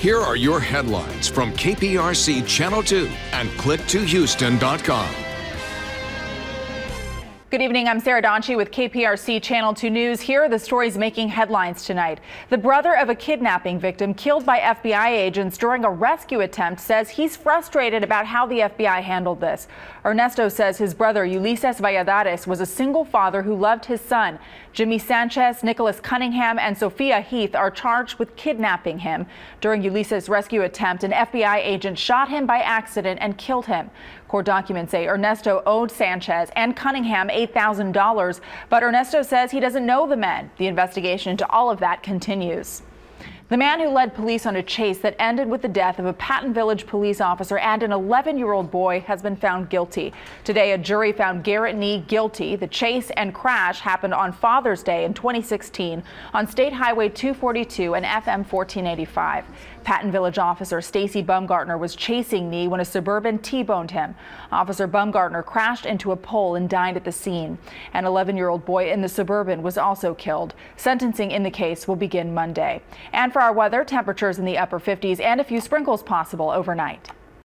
Here are your headlines from KPRC Channel 2 and click2houston.com. Good evening. I'm Sara Donchey with KPRC Channel 2 News. Here are the stories making headlines tonight. The brother of a kidnapping victim killed by FBI agents during a rescue attempt says he's frustrated about how the FBI handled this. Ernesto says his brother Ulises Valladares was a single father who loved his son. Jimmy Sanchez, Nicholas Cunningham, and Sophia Heath are charged with kidnapping him. During Ulises' rescue attempt, an FBI agent shot him by accident and killed him. Court documents say Ernesto owed Sanchez and Cunningham $8,000, but Ernesto says he doesn't know the men. The investigation into all of that continues. The man who led police on a chase that ended with the death of a Patton Village police officer and an 11 year old boy has been found guilty. Today, a jury found Garrett Nee guilty. The chase and crash happened on Father's Day in 2016 on State Highway 242 and FM 1485. Patton Village officer Stacy Baumgartner was chasing Nee when a suburban T-boned him. Officer Baumgartner crashed into a pole and died at the scene. An 11-year-old boy in the suburban was also killed. Sentencing in the case will begin Monday. And for our weather, temperatures in the upper 50s and a few sprinkles possible overnight.